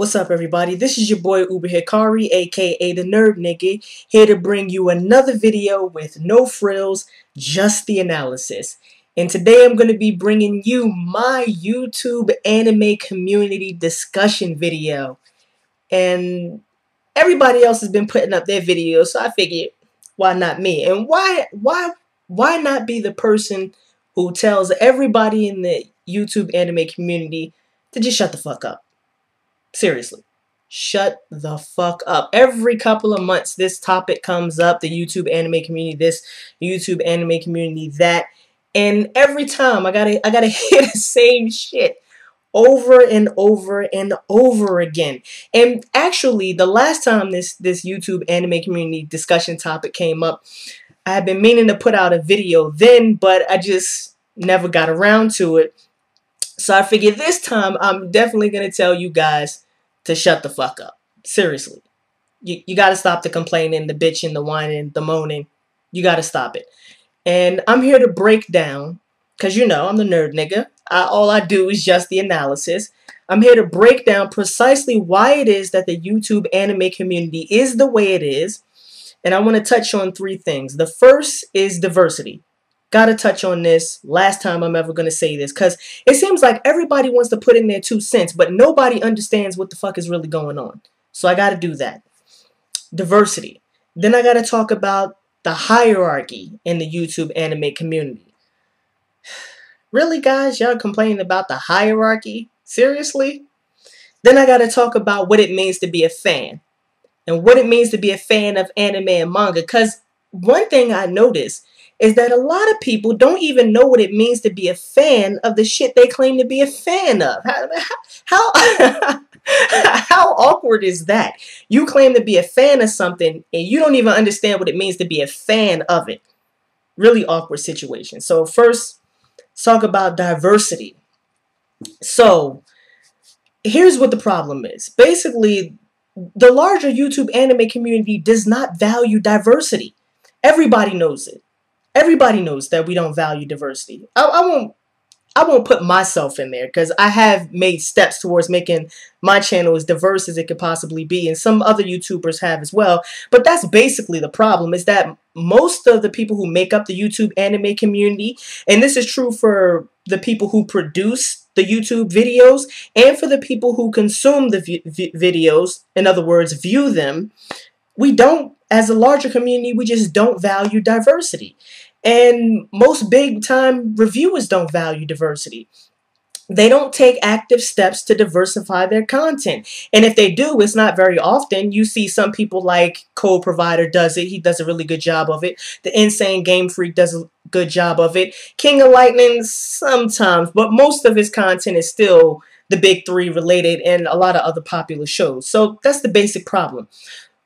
What's up, everybody? This is your boy Uber Hikari, aka the Nerd Nigga, here to bring you another video with no frills, just the analysis. And today I'm going to be bringing you my YouTube anime community discussion video. And everybody else has been putting up their videos, so I figured, why not me? And why, why, why not be the person who tells everybody in the YouTube anime community to just shut the fuck up? Seriously. Shut the fuck up. Every couple of months, this topic comes up. The YouTube anime community, this YouTube anime community, that. And every time I gotta I gotta hear the same shit over and over and over again. And actually, the last time this this YouTube anime community discussion topic came up, I had been meaning to put out a video then, but I just never got around to it. So I figured this time I'm definitely to tell you guys to shut the fuck up. Seriously. You, you got to stop the complaining, the bitching, the whining, the moaning. You got to stop it. And I'm here to break down, because you know I'm the nerd nigga. I, all I do is just the analysis. I'm here to break down precisely why it is that the YouTube anime community is the way it is. And I want to touch on three things. The first is diversity. Gotta touch on this. Last time I'm ever gonna say this. Because it seems like everybody wants to put in their two cents, but nobody understands what the fuck is really going on. So I gotta do that. Diversity. Then I gotta talk about the hierarchy in the YouTube anime community. Really, guys? Y'all complaining about the hierarchy? Seriously? Then I gotta talk about what it means to be a fan. And what it means to be a fan of anime and manga. Because one thing I noticed is that a lot of people don't even know what it means to be a fan of the shit they claim to be a fan of. How how, how awkward is that? You claim to be a fan of something and you don't even understand what it means to be a fan of it. Really awkward situation. So first, talk about diversity. So here's what the problem is. Basically, the larger YouTube anime community does not value diversity. Everybody knows it everybody knows that we don't value diversity. I, I won't I won't put myself in there because I have made steps towards making my channel as diverse as it could possibly be, and some other YouTubers have as well. But that's basically the problem is that most of the people who make up the YouTube anime community, and this is true for the people who produce the YouTube videos and for the people who consume the videos, in other words, view them, we don't as a larger community, we just don't value diversity. And most big time reviewers don't value diversity. They don't take active steps to diversify their content. And if they do, it's not very often. You see some people like Code Provider does it. He does a really good job of it. The Insane Game Freak does a good job of it. King of Lightning sometimes, but most of his content is still the big three related and a lot of other popular shows. So that's the basic problem.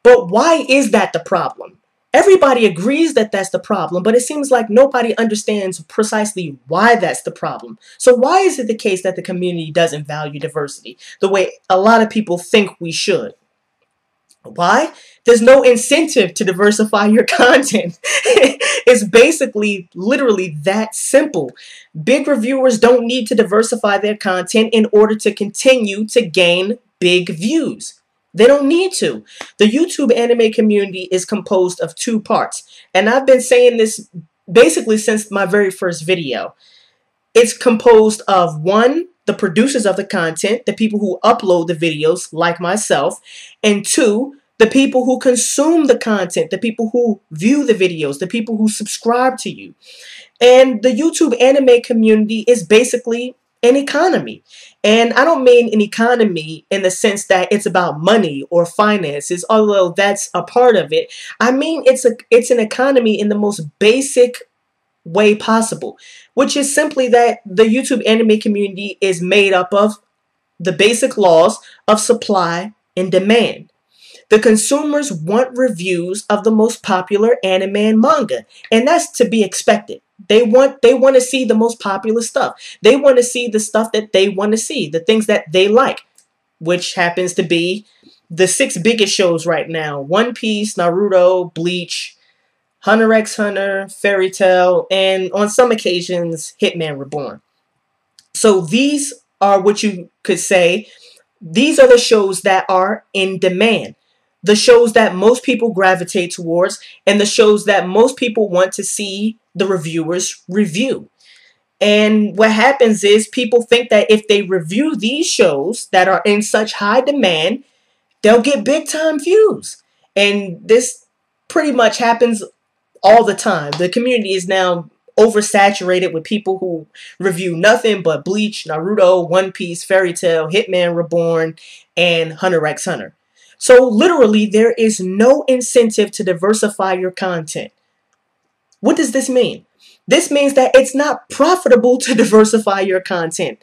But why is that the problem? Everybody agrees that that's the problem, but it seems like nobody understands precisely why that's the problem. So why is it the case that the community doesn't value diversity the way a lot of people think we should? Why? There's no incentive to diversify your content. it's basically literally that simple. Big reviewers don't need to diversify their content in order to continue to gain big views. They don't need to. The YouTube anime community is composed of two parts. And I've been saying this basically since my very first video. It's composed of one, the producers of the content, the people who upload the videos, like myself, and two, the people who consume the content, the people who view the videos, the people who subscribe to you. And the YouTube anime community is basically an economy. And I don't mean an economy in the sense that it's about money or finances, although that's a part of it. I mean it's a it's an economy in the most basic way possible, which is simply that the YouTube anime community is made up of the basic laws of supply and demand. The consumers want reviews of the most popular anime and manga, and that's to be expected. They want they want to see the most popular stuff. They want to see the stuff that they want to see, the things that they like, which happens to be the six biggest shows right now: One Piece, Naruto, Bleach, Hunter x Hunter, Fairy Tail, and on some occasions Hitman Reborn. So these are what you could say These are the shows that are in demand. The shows that most people gravitate towards and the shows that most people want to see the reviewers review. And what happens is people think that if they review these shows that are in such high demand, they'll get big time views. And this pretty much happens all the time. The community is now oversaturated with people who review nothing but Bleach, Naruto, One Piece, Fairy Tail, Hitman Reborn, and Hunter x Hunter. So literally, there is no incentive to diversify your content. What does this mean? This means that it's not profitable to diversify your content.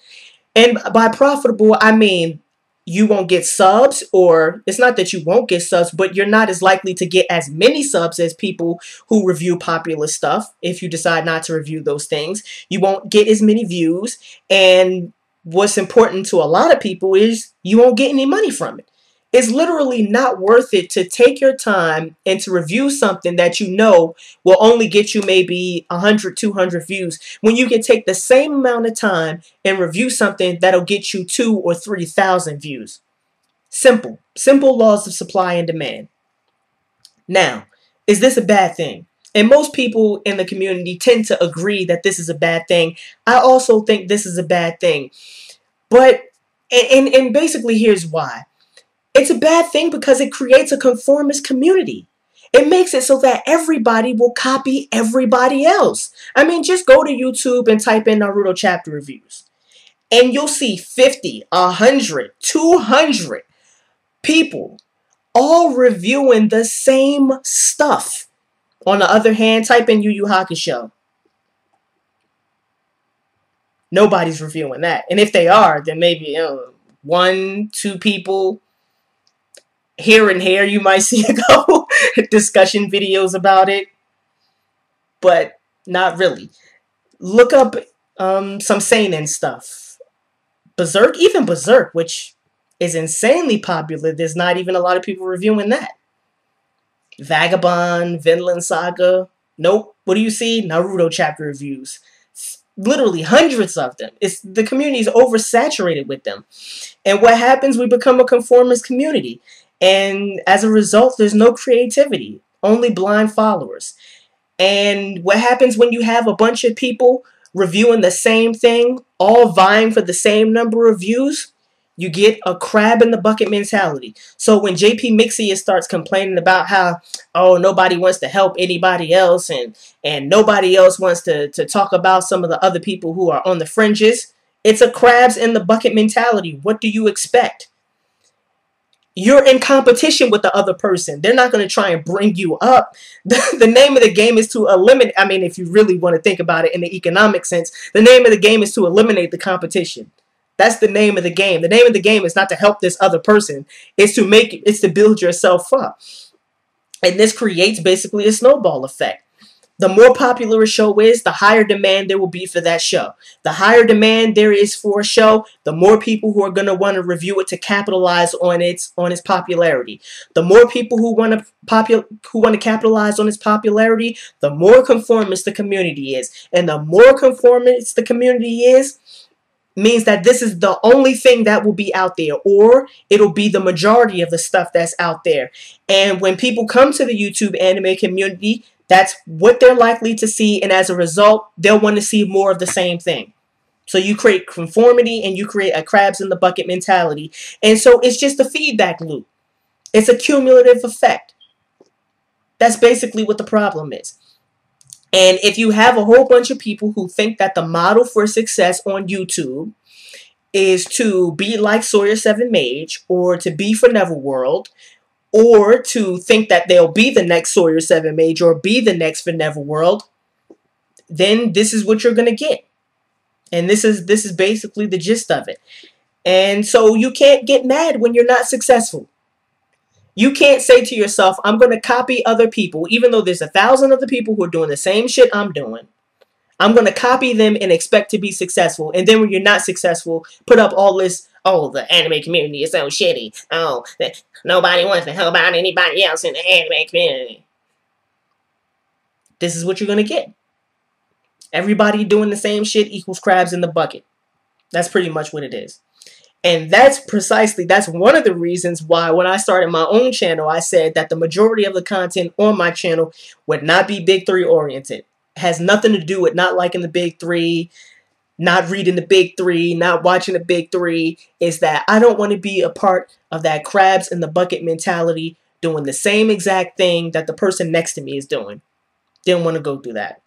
And by profitable, I mean you won't get subs, or it's not that you won't get subs, but you're not as likely to get as many subs as people who review popular stuff if you decide not to review those things. You won't get as many views, and what's important to a lot of people is you won't get any money from it. It's literally not worth it to take your time and to review something that you know will only get you maybe 100, 200 views when you can take the same amount of time and review something that'll get you two or 3,000 views. Simple. Simple laws of supply and demand. Now, is this a bad thing? And most people in the community tend to agree that this is a bad thing. I also think this is a bad thing. But, and, and basically here's why. It's a bad thing because it creates a conformist community. It makes it so that everybody will copy everybody else. I mean, just go to YouTube and type in Naruto chapter reviews. And you'll see 50, 100, 200 people all reviewing the same stuff. On the other hand, type in Yu Yu Hakusho. Nobody's reviewing that. And if they are, then maybe you know, one, two people here and here you might see a couple discussion videos about it, but not really. Look up um, some seinen stuff. Berserk, even Berserk, which is insanely popular. There's not even a lot of people reviewing that. Vagabond, Vinland Saga. Nope. What do you see? Naruto chapter reviews. Literally hundreds of them. It's the community is oversaturated with them. And what happens? We become a conformist community. And as a result, there's no creativity, only blind followers. And what happens when you have a bunch of people reviewing the same thing, all vying for the same number of views? You get a crab in the bucket mentality. So when JP Mixia starts complaining about how, oh, nobody wants to help anybody else and, and nobody else wants to, to talk about some of the other people who are on the fringes, it's a crabs in the bucket mentality. What do you expect? You're in competition with the other person. They're not going to try and bring you up. The, the, name of the game is to eliminate, I mean, if you really want to think about it in the economic sense, the name of the game is to eliminate the competition. That's the name of the game. The name of the game is not to help this other person. It's to make, it's to build yourself up. And this creates basically a snowball effect. The more popular a show is, the higher demand there will be for that show. The higher demand there is for a show, the more people who are going to want to review it to capitalize on its on its popularity. The more people who want to popul who want to capitalize on its popularity, the more conformist the community is. And the more conformist the community is, means that this is the only thing that will be out there or it'll be the majority of the stuff that's out there. And when people come to the YouTube anime community, that's what they're likely to see, and as a result, they'll want to see more of the same thing. So you create conformity and you create a crabs in the bucket mentality. And so it's just a feedback loop. It's a cumulative effect. That's basically what the problem is. And if you have a whole bunch of people who think that the model for success on YouTube is to be like Sawyer 7 Mage or to be ForNeverWorld or to think that they'll be the next Sawyer 7 Mage or be the next ForNeverWorld, then this is what you're going to get. And this is this is basically the gist of it. And so you can't get mad when you're not successful. You can't say to yourself, I'm going to copy other people, even though there's a thousand other people who are doing the same shit I'm doing. I'm going to copy them and expect to be successful. And then when you're not successful, put up all this, oh, the anime community is so shitty. Oh, nobody wants to help out anybody else in the anime community. This is what you're going to get. Everybody doing the same shit equals crabs in the bucket. That's pretty much what it is. And that's precisely that's one of the reasons why when I started my own channel, I said that the majority of the content on my channel would not be big 3 oriented. It has nothing to do with not liking the big 3, not reading the big 3, not watching the big 3 is that I don't want to be a part of that crabs in the bucket mentality doing the same exact thing that the person next to me is doing. Didn't want to go through that.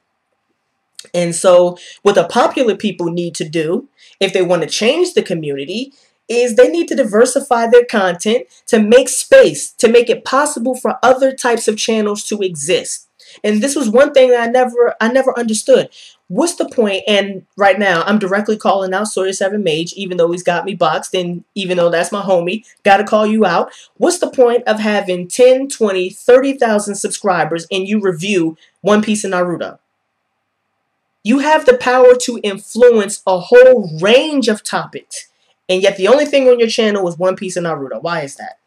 And so, what the popular people need to do, if they want to change the community, is they need to diversify their content to make space, to make it possible for other types of channels to exist. And this was one thing that I never I never understood. What's the point? And right now I'm directly calling out Sawyer 7 Mage, even though he's got me boxed, and even though that's my homie, gotta call you out. What's the point of having 10, 20, 30,000 subscribers and you review One Piece and Naruto? You have the power to influence a whole range of topics. And yet the only thing on your channel is One Piece and Naruto. Why is that?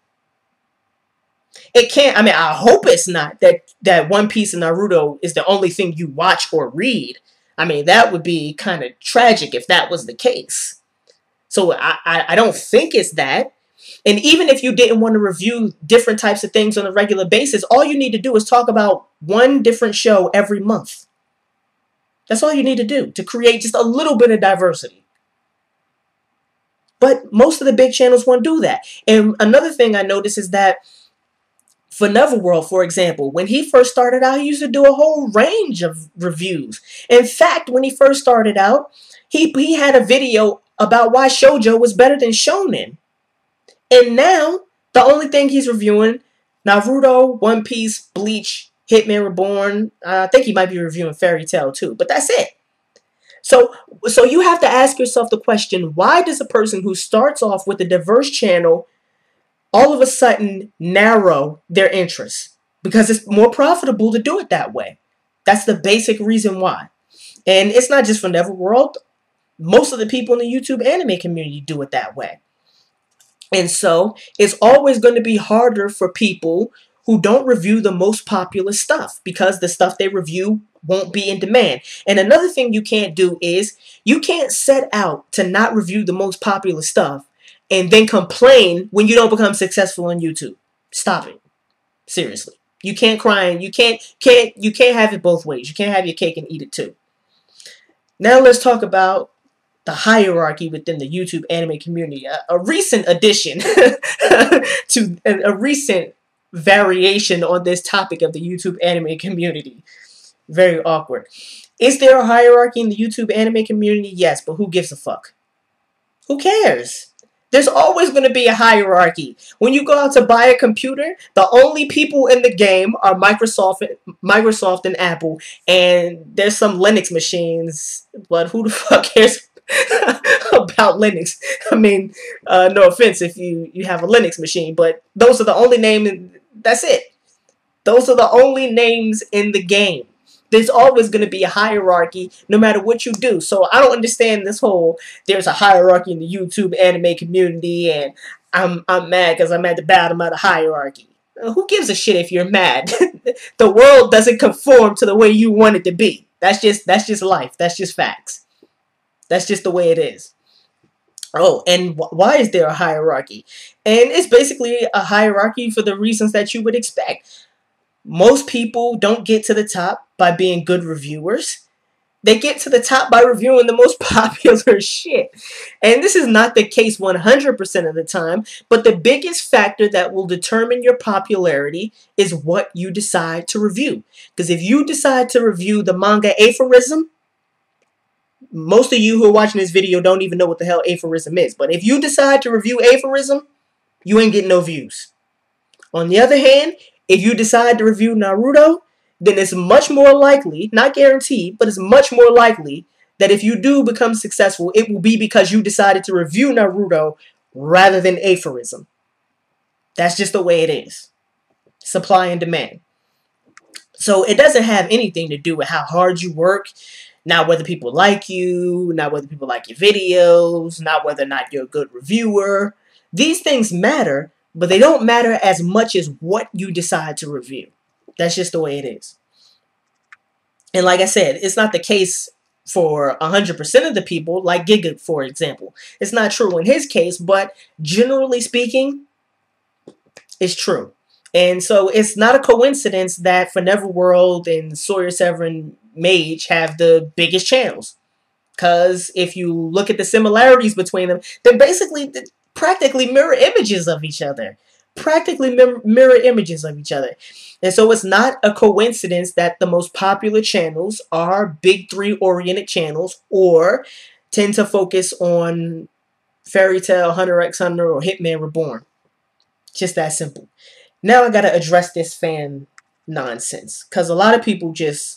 It can't, I mean, I hope it's not that, that One Piece and Naruto is the only thing you watch or read. I mean, that would be kind of tragic if that was the case. So I, I, I don't think it's that. And even if you didn't want to review different types of things on a regular basis, all you need to do is talk about one different show every month. That's all you need to do to create just a little bit of diversity. But most of the big channels won't do that. And another thing I notice is that ForNeverWorld, for example, when he first started out, he used to do a whole range of reviews. In fact, when he first started out, he, he had a video about why Shoujo was better than Shonen. And now, the only thing he's reviewing, Naruto, One Piece, Bleach, Hitman Reborn. Uh, I think he might be reviewing Fairy Tail too, but that's it. So, so you have to ask yourself the question: Why does a person who starts off with a diverse channel all of a sudden narrow their interests? Because it's more profitable to do it that way. That's the basic reason why. And it's not just ForNeverWorld. Most of the people in the YouTube anime community do it that way. And so it's always going to be harder for people who don't review the most popular stuff because the stuff they review won't be in demand. And another thing you can't do is you can't set out to not review the most popular stuff and then complain when you don't become successful on YouTube. Stop it. Seriously. You can't cry and you can't can't you can't have it both ways. You can't have your cake and eat it too. Now let's talk about the hierarchy within the YouTube anime community. A, a recent addition to a, a recent variation on this topic of the YouTube anime community. Very awkward. Is there a hierarchy in the YouTube anime community? Yes, but who gives a fuck? Who cares? There's always going to be a hierarchy. When you go out to buy a computer, the only people in the game are Microsoft, Microsoft and Apple, and there's some Linux machines. But who the fuck cares about Linux? I mean, uh, no offense if you you have a Linux machine, but those are the only name that's it. Those are the only names in the game. There's always going to be a hierarchy no matter what you do. So I don't understand this whole there's a hierarchy in the YouTube anime community and I'm I'm mad because I'm at the bottom of the hierarchy. Uh, who gives a shit if you're mad? the world doesn't conform to the way you want it to be. That's just that's just life. That's just facts. That's just the way it is. Oh, and why is there a hierarchy? And it's basically a hierarchy for the reasons that you would expect. Most people don't get to the top by being good reviewers. They get to the top by reviewing the most popular shit. And this is not the case 100% of the time, but the biggest factor that will determine your popularity is what you decide to review. Because if you decide to review the manga aphorism, most of you who are watching this video don't even know what the hell aphorism is. But if you decide to review aphorism, you ain't getting no views. On the other hand, if you decide to review Naruto, then it's much more likely, not guaranteed, but it's much more likely that if you do become successful, it will be because you decided to review Naruto rather than aphorism. That's just the way it is. Supply and demand. So it doesn't have anything to do with how hard you work, not whether people like you, not whether people like your videos, not whether or not you're a good reviewer. These things matter, but they don't matter as much as what you decide to review. That's just the way it is. And like I said, it's not the case for 100% of the people, like Giga, for example. It's not true in his case, but generally speaking, it's true. And so it's not a coincidence that ForNeverWorld and Sawyer Severin Mage have the biggest channels. Because if you look at the similarities between them, they're basically practically mirror images of each other. Practically mirror images of each other. And so it's not a coincidence that the most popular channels are big three oriented channels or tend to focus on Fairy Tail, Hunter x Hunter, or Hitman Reborn. Just that simple. Now I gotta address this fan nonsense. Because a lot of people just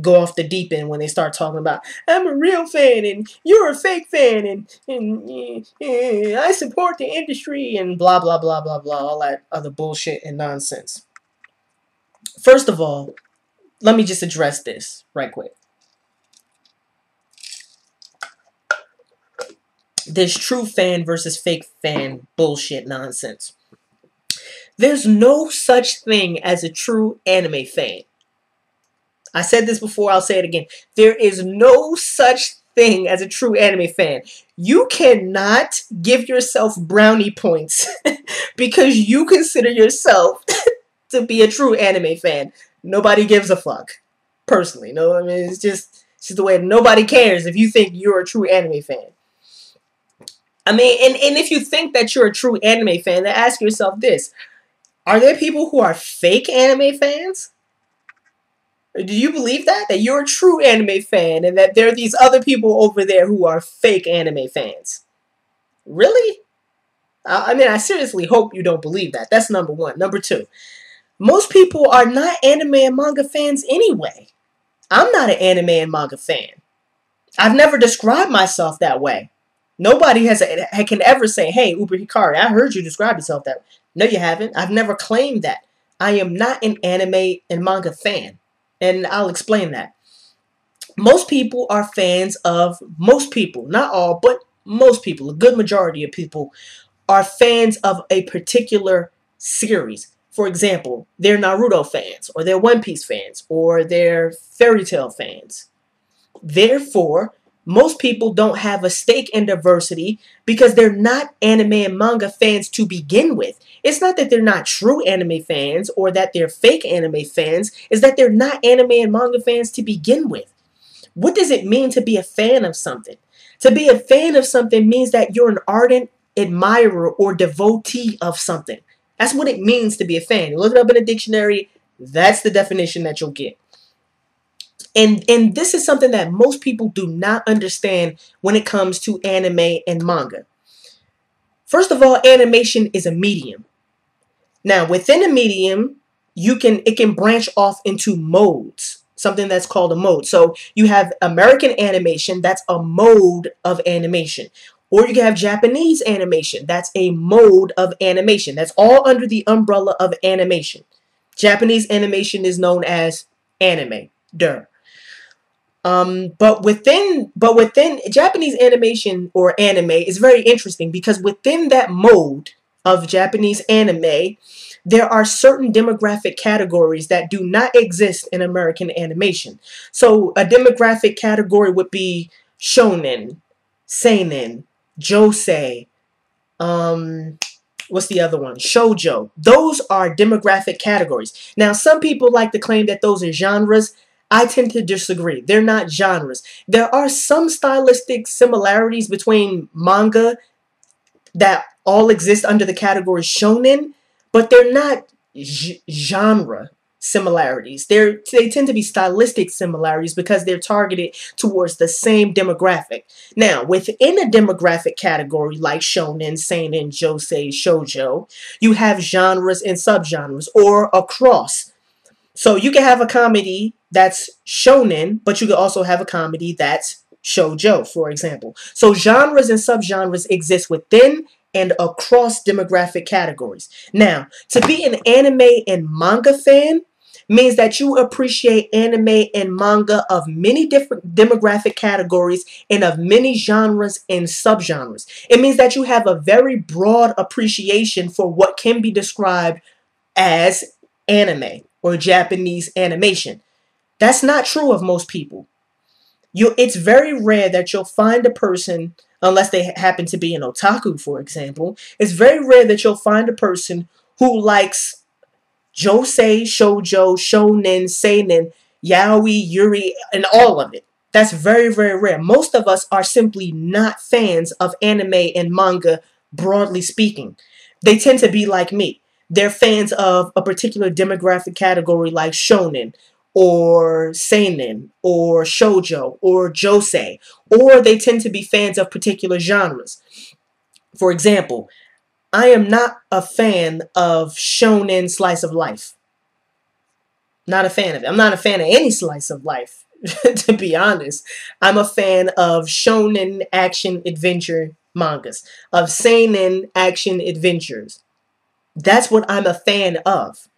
go off the deep end when they start talking about I'm a real fan and you're a fake fan and, and I support the industry and blah blah blah blah blah all that other bullshit and nonsense. First of all, let me just address this right quick. This true fan versus fake fan bullshit nonsense. There's no such thing as a true anime fan. I said this before, I'll say it again. There is no such thing as a true anime fan. You cannot give yourself brownie points because you consider yourself to be a true anime fan. Nobody gives a fuck. Personally, no, I mean it's just it's just the way nobody cares if you think you're a true anime fan. I mean, and, and if you think that you're a true anime fan, then ask yourself this. Are there people who are fake anime fans? Do you believe that? That you're a true anime fan and that there are these other people over there who are fake anime fans? Really? I mean, I seriously hope you don't believe that. That's number one. Number two, most people are not anime and manga fans anyway. I'm not an anime and manga fan. I've never described myself that way. Nobody has a, can ever say, "Hey, Uber Hikari, I heard you describe yourself that." No, you haven't. I've never claimed that. I am not an anime and manga fan, and I'll explain that. Most people are fans of most people, not all, but most people, a good majority of people are fans of a particular series. For example, they're Naruto fans, or they're One Piece fans, or they're Fairy Tail fans. Therefore, most people don't have a stake in diversity because they're not anime and manga fans to begin with. It's not that they're not true anime fans or that they're fake anime fans, it's that they're not anime and manga fans to begin with. What does it mean to be a fan of something? To be a fan of something means that you're an ardent admirer or devotee of something. That's what it means to be a fan. look it up in a dictionary. That's the definition that you'll get. And and this is something that most people do not understand when it comes to anime and manga. First of all, animation is a medium. Now, within a medium, you can it can branch off into modes, something that's called a mode. So you have American animation, that's a mode of animation. Or you can have Japanese animation. That's a mode of animation. That's all under the umbrella of animation. Japanese animation is known as anime. Der. Um, but within but within Japanese animation or anime is very interesting because within that mode of Japanese anime, there are certain demographic categories that do not exist in American animation. So a demographic category would be shonen, seinen, josei, um, what's the other one? Shoujo. Those are demographic categories. Now, some people like to claim that those are genres. I tend to disagree. They're not genres. There are some stylistic similarities between manga that all exist under the category shonen, but they're not genre similarities. They're, they tend to be stylistic similarities because they're targeted towards the same demographic. Now, within a demographic category like shonen, seinen, josei, shoujo, you have genres and subgenres or across. So you can have a comedy that's shonen, but you can also have a comedy that's shoujo, for example. So genres and subgenres exist within and across demographic categories. Now, to be an anime and manga fan, means that you appreciate anime and manga of many different demographic categories and of many genres and subgenres. It means that you have a very broad appreciation for what can be described as anime or Japanese animation. That's not true of most people. You it's very rare that you'll find a person unless they happen to be an otaku, for example. It's very rare that you'll find a person who likes josei, shoujo, shonen, seinen, yaoi, yuri, and all of it. That's very, very rare. Most of us are simply not fans of anime and manga, broadly speaking. They tend to be like me. They're fans of a particular demographic category like shonen, or seinen, or shojo or josei, or they tend to be fans of particular genres. For example, I am not a fan of shonen slice of life. Not a fan of it. I'm not a fan of any slice of life, to be honest. I'm a fan of shonen action adventure mangas, of seinen action adventures. That's what I'm a fan of.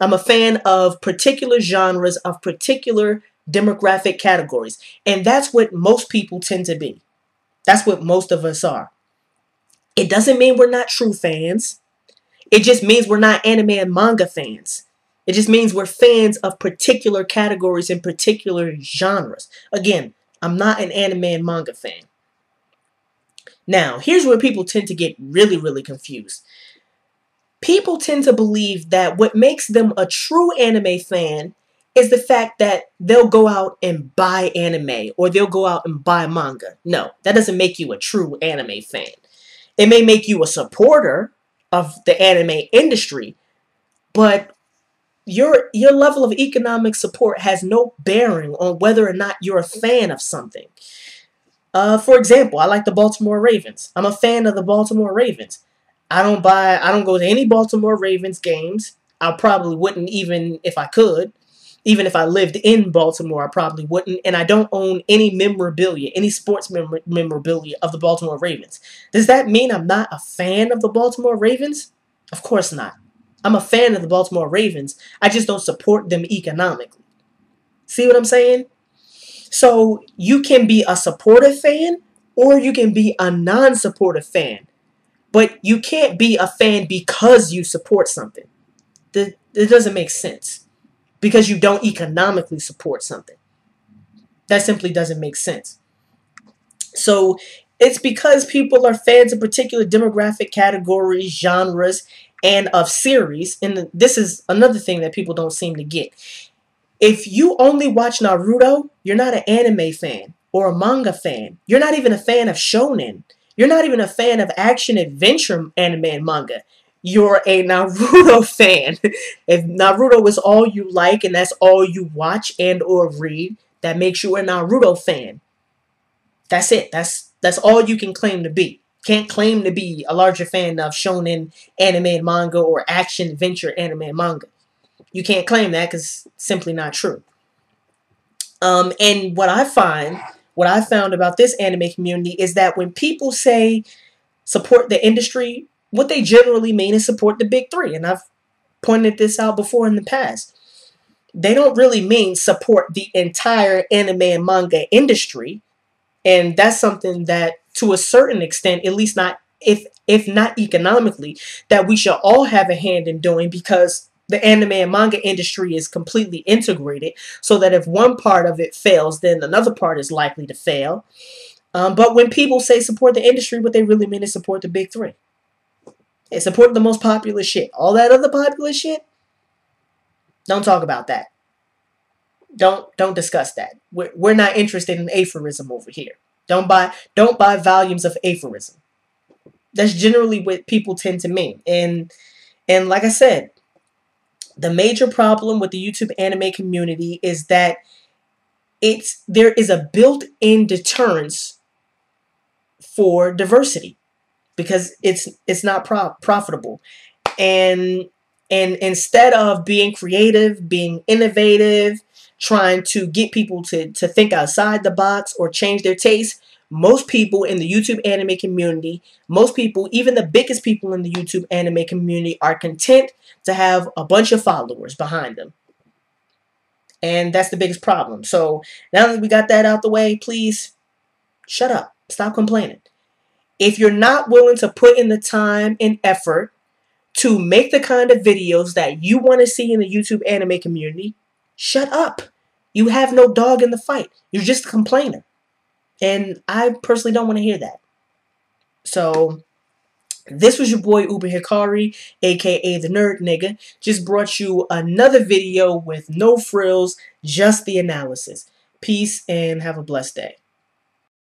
I'm a fan of particular genres, of particular demographic categories. And that's what most people tend to be. That's what most of us are. It doesn't mean we're not true fans. It just means we're not anime and manga fans. It just means we're fans of particular categories and particular genres. Again, I'm not an anime and manga fan. Now, here's where people tend to get really, really confused. People tend to believe that what makes them a true anime fan is the fact that they'll go out and buy anime or they'll go out and buy manga. No, that doesn't make you a true anime fan. It may make you a supporter of the anime industry, but your your level of economic support has no bearing on whether or not you're a fan of something. Uh, for example, I like the Baltimore Ravens. I'm a fan of the Baltimore Ravens. I don't buy, I don't go to any Baltimore Ravens games. I probably wouldn't even if I could. Even if I lived in Baltimore, I probably wouldn't. And I don't own any memorabilia, any sports mem- memorabilia of the Baltimore Ravens. Does that mean I'm not a fan of the Baltimore Ravens? Of course not. I'm a fan of the Baltimore Ravens. I just don't support them economically. See what I'm saying? So you can be a supportive fan or you can be a non supportive fan. But you can't be a fan because you support something. That doesn't make sense because you don't economically support something. That simply doesn't make sense. So it's because people are fans of particular demographic categories, genres, and of series. And this is another thing that people don't seem to get. If you only watch Naruto, you're not an anime fan or a manga fan. You're not even a fan of shonen. You're not even a fan of action adventure anime and manga you're a Naruto fan. if Naruto is all you like and that's all you watch and or read, that makes you a Naruto fan. That's it. That's that's all you can claim to be. Can't claim to be a larger fan of shonen anime and manga or action adventure anime and manga. You can't claim that because simply not true. Um, and what I find, what I found about this anime community is that when people say support the industry, what they generally mean is support the big three. And I've pointed this out before in the past. They don't really mean support the entire anime and manga industry. And that's something that to a certain extent, at least not if if not economically, that we should all have a hand in doing because the anime and manga industry is completely integrated so that if one part of it fails, then another part is likely to fail. Um, but when people say support the industry, what they really mean is support the big three. They support the most popular shit. All that other popular shit, don't talk about that. Don't don't discuss that. We're, we're not interested in aphorism over here. Don't buy don't buy volumes of aphorism. That's generally what people tend to mean. And and like I said, the major problem with the YouTube anime community is that it's there is a built-in deterrence for diversity because it's it's not pro- profitable. And and instead of being creative being innovative trying to get people to to think outside the box or change their taste most people in the YouTube anime community, most people, even the biggest people in the YouTube anime community, are content to have a bunch of followers behind them. And that's the biggest problem. So now that we got that out the way, please shut up. Stop complaining. If you're not willing to put in the time and effort to make the kind of videos that you want to see in the YouTube anime community, shut up. You have no dog in the fight. You're just a complainer. And I personally don't want to hear that. So, this was your boy Uber Hikari, aka the Nerd Nigga. Just brought you another video with no frills, just the analysis. Peace and have a blessed day.